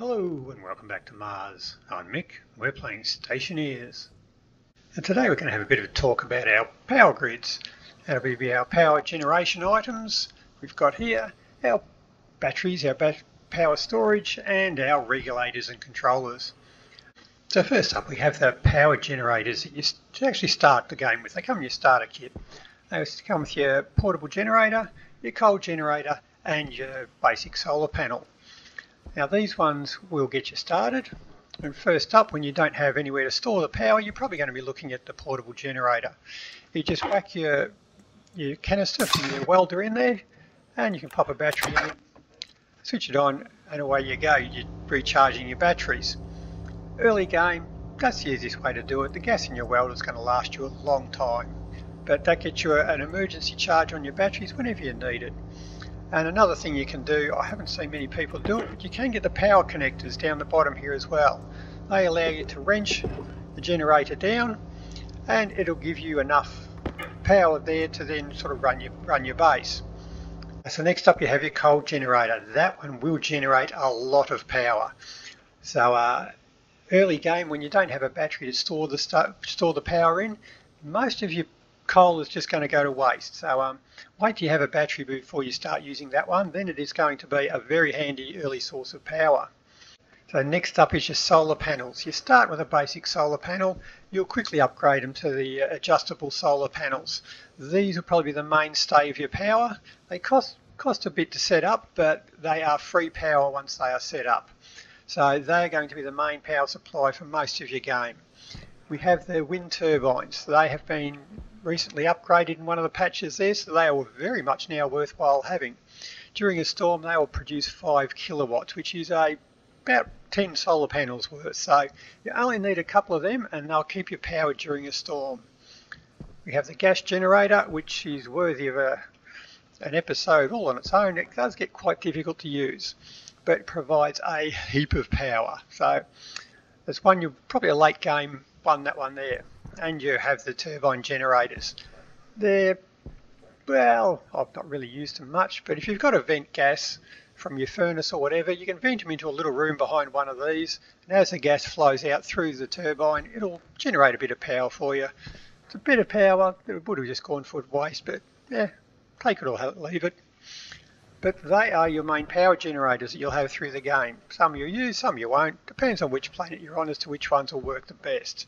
Hello and welcome back to Mars. I'm Mick. We're playing Stationeers. And today we're going to have a bit of a talk about our power grids. That'll be our power generation items. We've got here our batteries, our bat power storage and our regulators and controllers. So first up we have the power generators that you actually start the game with. They come in your starter kit. They come with your portable generator, your coal generator and your basic solar panel. Now these ones will get you started. And first up, when you don't have anywhere to store the power, you're probably going to be looking at the portable generator. You just whack your, your canister from your welder in there, and you can pop a battery in it, switch it on, and away you go. You're recharging your batteries. Early game, that's the easiest way to do it. The gas in your welder is going to last you a long time, but that gets you an emergency charge on your batteries whenever you need it. And another thing you can do, I haven't seen many people do it, but you can get the power connectors down the bottom here as well. They allow you to wrench the generator down and it'll give you enough power there to then sort of run your, run your base. So next up you have your coal generator. That one will generate a lot of power. So uh, early game when you don't have a battery to store the, store the power in, most of your coal is just going to go to waste. So um, wait till you have a battery before you start using that one. Then it is going to be a very handy early source of power. So next up is your solar panels. You start with a basic solar panel. You'll quickly upgrade them to the adjustable solar panels. These will probably be the mainstay of your power. They cost cost a bit to set up, but they are free power once they are set up. So they're going to be the main power supply for most of your game. We have the wind turbines. They have been recently upgraded in one of the patches there, so they are very much now worthwhile having. During a storm, they will produce 5 kilowatts, which is a about 10 solar panels worth. So you only need a couple of them and they'll keep you powered during a storm. We have the gas generator, which is worthy of a, an episode all on its own. It does get quite difficult to use, but provides a heap of power. So there's one, you're probably a late game one, that one there and you have the turbine generators. They're, well, I've not really used them much, but if you've got a vent gas from your furnace or whatever, you can vent them into a little room behind one of these, and as the gas flows out through the turbine, it'll generate a bit of power for you. It's a bit of power, it would have just gone for waste, but yeah, take it or leave it. But they are your main power generators that you'll have through the game. Some you'll use, some you won't. Depends on which planet you're on as to which ones will work the best.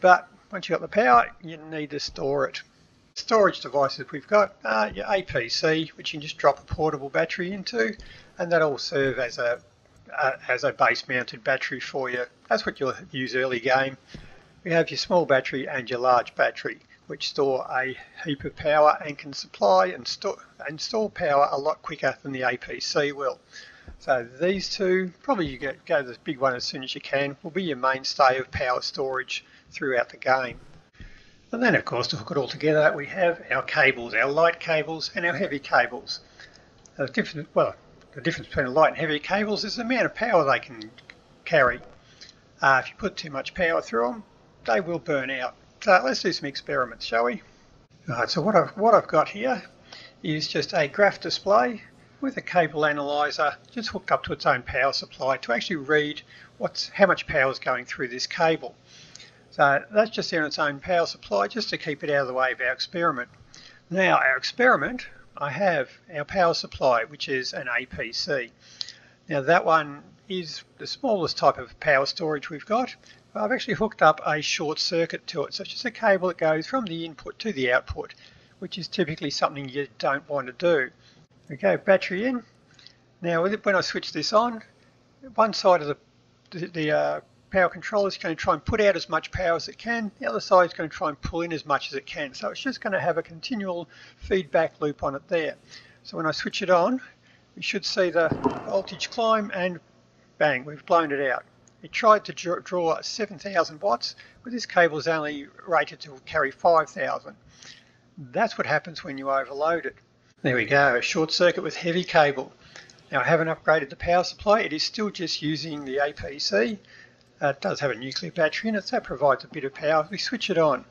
But once you've got the power, you need to store it. Storage devices we've got your APC, which you can just drop a portable battery into, and that'll serve as a uh, as a base mounted battery for you. That's what you'll use early game. We have your small battery and your large battery, which store a heap of power and can supply and store and store power a lot quicker than the APC will. So these two, probably you get, go to the big one as soon as you can, will be your mainstay of power storage throughout the game. And then of course to hook it all together we have our cables, our light cables and our heavy cables. The difference, well, the difference between light and heavy cables is the amount of power they can carry. Uh, if you put too much power through them, they will burn out. So let's do some experiments, shall we? Alright, so what I've, what I've got here is just a graph display with a cable analyzer just hooked up to its own power supply to actually read what's how much power is going through this cable. So that's just there on its own power supply, just to keep it out of the way of our experiment. Now our experiment, I have our power supply, which is an APC. Now that one is the smallest type of power storage we've got. I've actually hooked up a short circuit to it, so it's just a cable that goes from the input to the output, which is typically something you don't want to do. Okay, battery in. Now when I switch this on, one side of the, the, the uh, power controller is going to try and put out as much power as it can. The other side is going to try and pull in as much as it can. So it's just going to have a continual feedback loop on it there. So when I switch it on, we should see the voltage climb and bang, we've blown it out. It tried to draw 7,000 watts, but this cable is only rated to carry 5,000. That's what happens when you overload it. There we go, a short circuit with heavy cable. Now I haven't upgraded the power supply, it is still just using the APC uh, it does have a nuclear battery in it, so that provides a bit of power. If We switch it on.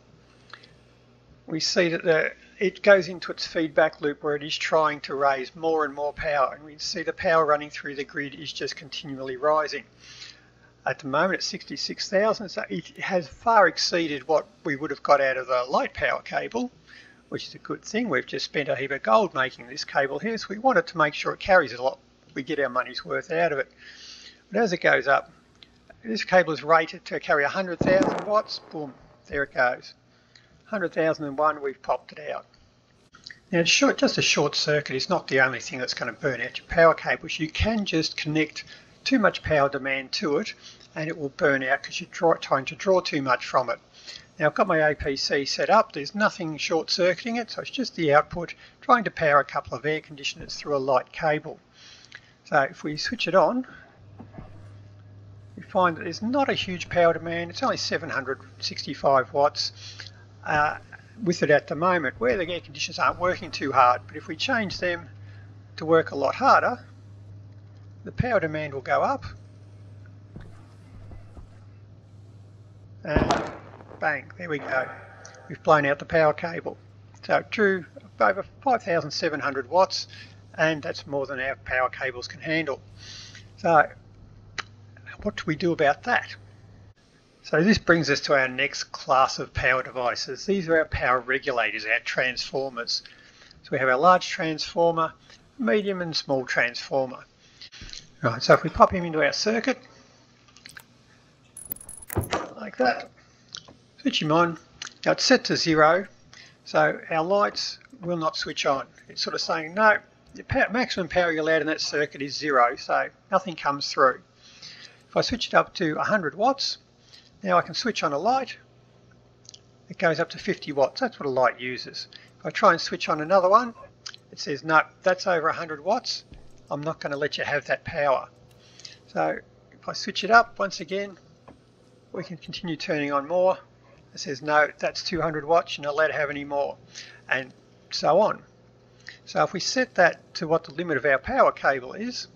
We see that the, it goes into its feedback loop where it is trying to raise more and more power and we see the power running through the grid is just continually rising. At the moment it's 66,000 so it has far exceeded what we would have got out of the light power cable which is a good thing. We've just spent a heap of gold making this cable here so we wanted to make sure it carries a lot. We get our money's worth out of it. But as it goes up this cable is rated to carry 100,000 watts. Boom, there it goes. 100,001, we've popped it out. Now, short, just a short circuit is not the only thing that's going to burn out your power cables. You can just connect too much power demand to it and it will burn out because you're trying to draw too much from it. Now I've got my APC set up, there's nothing short circuiting it, so it's just the output trying to power a couple of air conditioners through a light cable. So if we switch it on, we find that there's not a huge power demand, it's only 765 watts uh, with it at the moment where the air conditioners aren't working too hard. But if we change them to work a lot harder the power demand will go up. And bang there we go. We've blown out the power cable. So drew over 5700 watts and that's more than our power cables can handle. So what do we do about that so this brings us to our next class of power devices. These are our power regulators, our transformers. So we have our large transformer, medium and small transformer. Right, so if we pop him into our circuit, like that, switch him on. Now it's set to zero, so our lights will not switch on. It's sort of saying, no, the maximum power you're allowed in that circuit is zero, so nothing comes through. If I switch it up to 100 watts, now I can switch on a light. It goes up to 50 watts. That's what a light uses. If I try and switch on another one, it says, no, that's over 100 watts. I'm not going to let you have that power. So if I switch it up once again, we can continue turning on more. It says, no, that's 200 watts. You're not allowed to have any more. And so on. So if we set that to what the limit of our power cable is,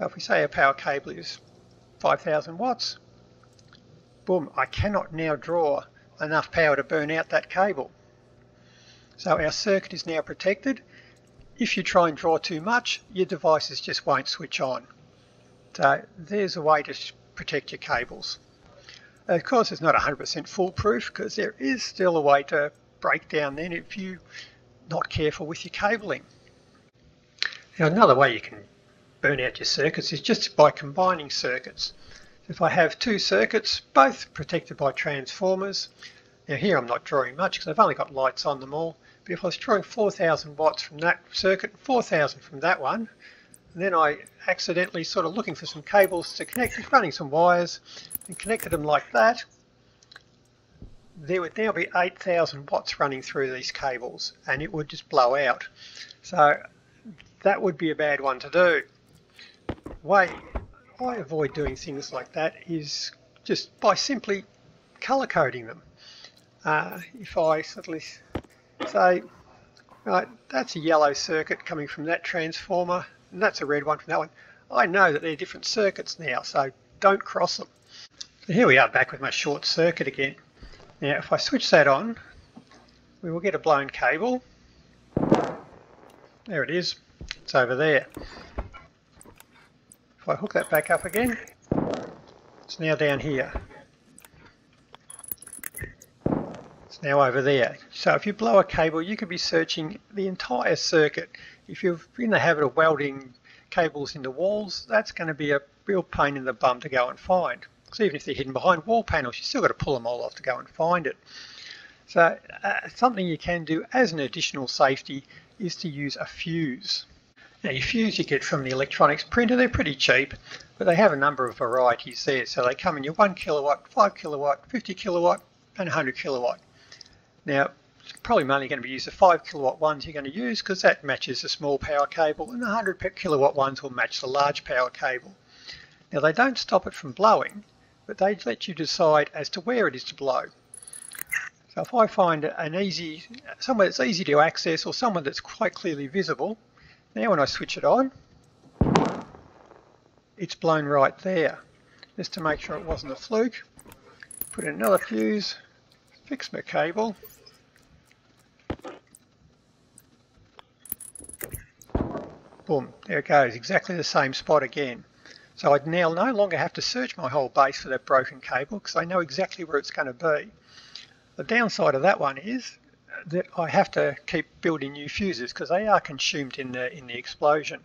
Uh, if we say our power cable is 5000 watts, boom, I cannot now draw enough power to burn out that cable. So our circuit is now protected. If you try and draw too much, your devices just won't switch on. So there's a way to protect your cables. Of course, it's not 100% foolproof because there is still a way to break down then if you're not careful with your cabling. Now another way you can burn out your circuits is just by combining circuits. If I have two circuits, both protected by transformers, now here I'm not drawing much because I've only got lights on them all, but if I was drawing 4,000 watts from that circuit, 4,000 from that one, and then I accidentally sort of looking for some cables to connect, running some wires, and connected them like that, there would now be 8,000 watts running through these cables, and it would just blow out. So that would be a bad one to do. Way I avoid doing things like that is just by simply color coding them. Uh, if I suddenly say, right, that's a yellow circuit coming from that transformer, and that's a red one from that one, I know that they're different circuits now, so don't cross them. So here we are back with my short circuit again. Now if I switch that on, we will get a blown cable. There it is, it's over there. If I hook that back up again, it's now down here. It's now over there. So if you blow a cable, you could be searching the entire circuit. If you're in the habit of welding cables into walls, that's going to be a real pain in the bum to go and find. So even if they're hidden behind wall panels, you still got to pull them all off to go and find it. So uh, something you can do as an additional safety is to use a fuse. Now your fuse you get from the electronics printer, they're pretty cheap, but they have a number of varieties there. So they come in your 1 kilowatt, 5 kilowatt, 50 kilowatt and 100 kilowatt. Now it's probably mainly going to be used the 5 kilowatt ones you're going to use because that matches the small power cable and the 100 kilowatt ones will match the large power cable. Now they don't stop it from blowing, but they let you decide as to where it is to blow. So if I find an easy, somewhere that's easy to access or somewhere that's quite clearly visible, now when I switch it on, it's blown right there. Just to make sure it wasn't a fluke, put in another fuse, fix my cable, boom, there it goes, exactly the same spot again. So I'd now no longer have to search my whole base for that broken cable because I know exactly where it's going to be. The downside of that one is that I have to keep building new fuses because they are consumed in the in the explosion.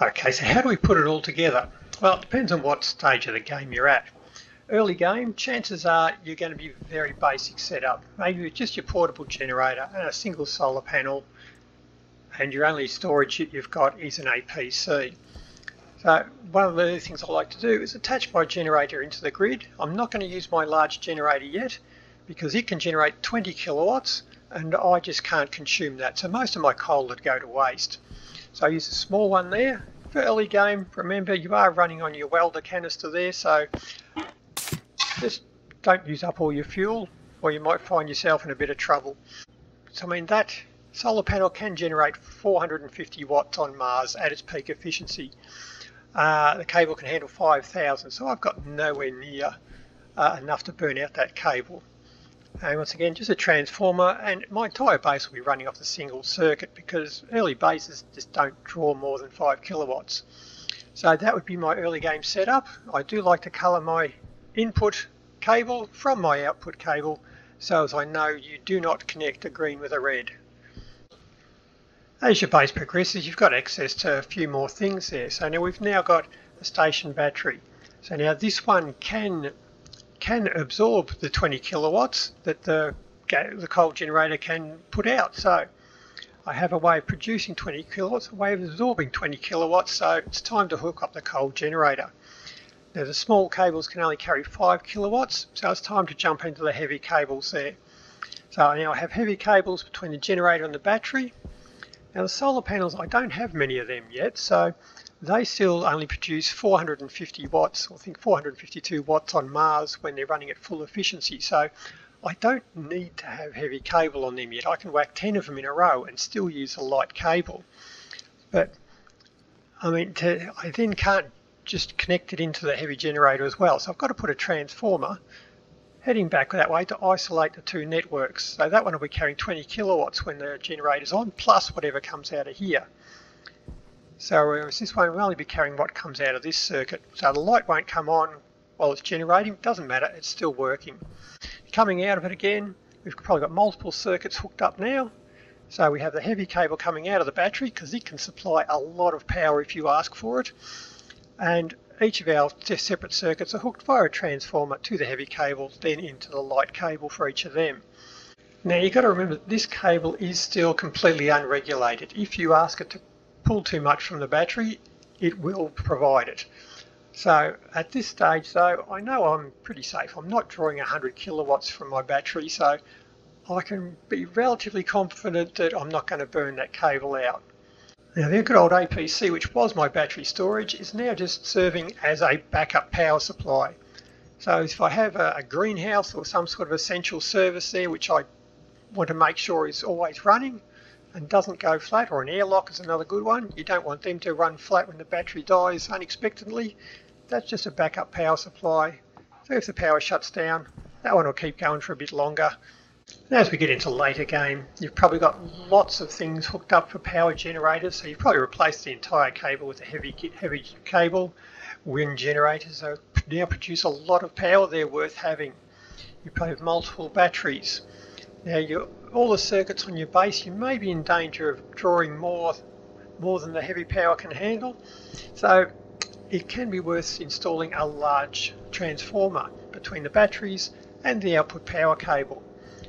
Okay, so how do we put it all together? Well, it depends on what stage of the game you're at. Early game, chances are you're going to be very basic setup. Maybe just your portable generator and a single solar panel and your only storage that you've got is an APC. So one of the things I like to do is attach my generator into the grid. I'm not going to use my large generator yet because it can generate 20 kilowatts and I just can't consume that. So most of my coal would go to waste. So I use a small one there. For early game, remember you are running on your welder canister there, so just don't use up all your fuel or you might find yourself in a bit of trouble. So I mean that solar panel can generate 450 watts on Mars at its peak efficiency. Uh, the cable can handle 5,000, so I've got nowhere near uh, enough to burn out that cable. And once again, just a transformer, and my entire base will be running off the single circuit because early bases just don't draw more than 5 kilowatts. So that would be my early game setup. I do like to colour my input cable from my output cable so as I know you do not connect a green with a red. As your base progresses, you've got access to a few more things there. So now we've now got a station battery. So now this one can can absorb the 20 kilowatts that the the coal generator can put out. So I have a way of producing 20 kilowatts, a way of absorbing 20 kilowatts. So it's time to hook up the coal generator. Now the small cables can only carry 5 kilowatts, so it's time to jump into the heavy cables there. So now I have heavy cables between the generator and the battery. Now the solar panels, I don't have many of them yet, so they still only produce 450 watts, I think 452 watts on Mars when they're running at full efficiency. So I don't need to have heavy cable on them yet. I can whack 10 of them in a row and still use a light cable. But I mean, to, I then can't just connect it into the heavy generator as well. So I've got to put a transformer heading back that way to isolate the two networks. So that one will be carrying 20 kilowatts when the generator's on, plus whatever comes out of here. So uh, whereas this one will only be carrying what comes out of this circuit. So the light won't come on while it's generating, doesn't matter, it's still working. Coming out of it again, we've probably got multiple circuits hooked up now. So we have the heavy cable coming out of the battery because it can supply a lot of power if you ask for it. And each of our separate circuits are hooked via a transformer to the heavy cable, then into the light cable for each of them. Now you've got to remember that this cable is still completely unregulated. If you ask it to pull too much from the battery, it will provide it. So at this stage though, I know I'm pretty safe. I'm not drawing 100 kilowatts from my battery, so I can be relatively confident that I'm not going to burn that cable out. Now the good old APC, which was my battery storage, is now just serving as a backup power supply. So if I have a, a greenhouse or some sort of essential service there, which I want to make sure is always running and doesn't go flat, or an airlock is another good one. You don't want them to run flat when the battery dies unexpectedly. That's just a backup power supply. So if the power shuts down, that one will keep going for a bit longer as we get into later game, you've probably got lots of things hooked up for power generators, so you've probably replaced the entire cable with a heavy heavy cable. Wind generators are now produce a lot of power, they're worth having. You probably have multiple batteries. Now you all the circuits on your base, you may be in danger of drawing more more than the heavy power can handle. So it can be worth installing a large transformer between the batteries and the output power cable.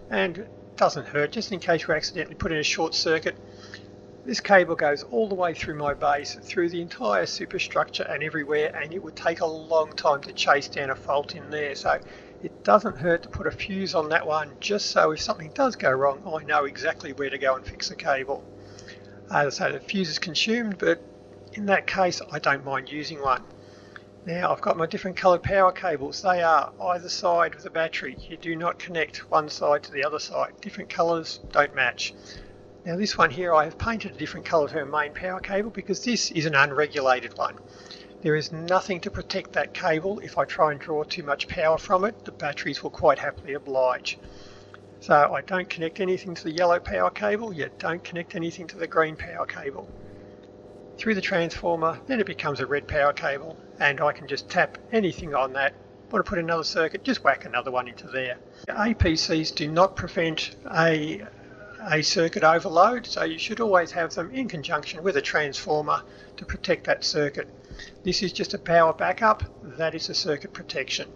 And it doesn't hurt just in case we accidentally put in a short circuit. This cable goes all the way through my base through the entire superstructure and everywhere and it would take a long time to chase down a fault in there. So it doesn't hurt to put a fuse on that one just so if something does go wrong I know exactly where to go and fix the cable. As I say the fuse is consumed but in that case I don't mind using one. Now I've got my different coloured power cables. They are either side of the battery. You do not connect one side to the other side. Different colours don't match. Now this one here I have painted a different colour to our main power cable because this is an unregulated one. There is nothing to protect that cable. If I try and draw too much power from it, the batteries will quite happily oblige. So I don't connect anything to the yellow power cable, yet don't connect anything to the green power cable. through the transformer, then it becomes a red power cable and I can just tap anything on that. Want to put another circuit, just whack another one into there. APCs do not prevent a, a circuit overload, so you should always have them in conjunction with a transformer to protect that circuit. This is just a power backup, that is a circuit protection.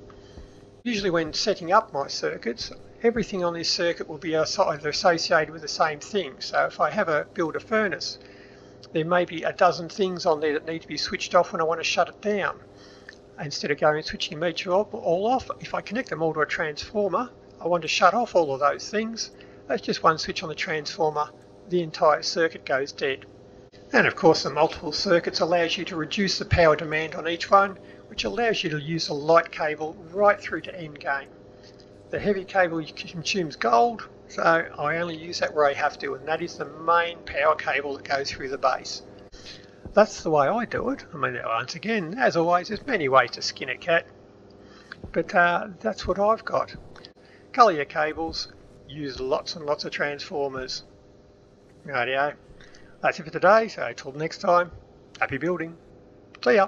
Usually when setting up my circuits, everything on this circuit will be associated with the same thing. So if I have a build a furnace, there may be a dozen things on there that need to be switched off when I want to shut it down. Instead of going and switching each all off, if I connect them all to a transformer, I want to shut off all of those things. That's just one switch on the transformer, the entire circuit goes dead. And of course the multiple circuits allows you to reduce the power demand on each one, which allows you to use a light cable right through to end game. The heavy cable consumes gold, so I only use that where I have to, and that is the main power cable that goes through the base. That's the way I do it. I mean, once again, as always, there's many ways to skin a cat, but uh, that's what I've got. Colour your cables, use lots and lots of transformers. Radio. That's it for today, so till next time, happy building. See ya.